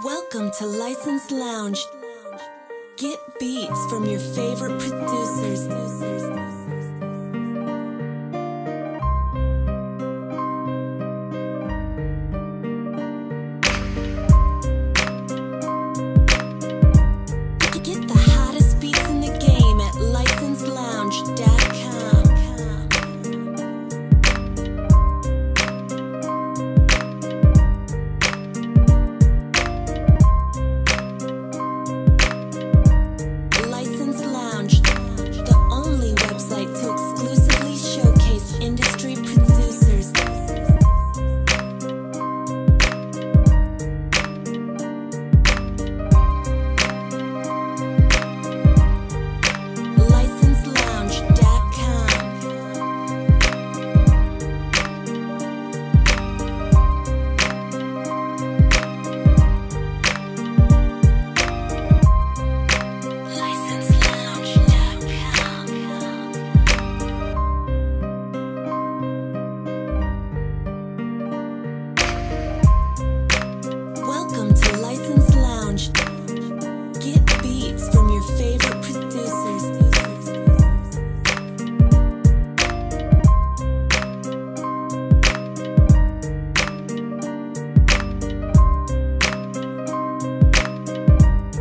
Welcome to License Lounge. Get beats from your favorite producers.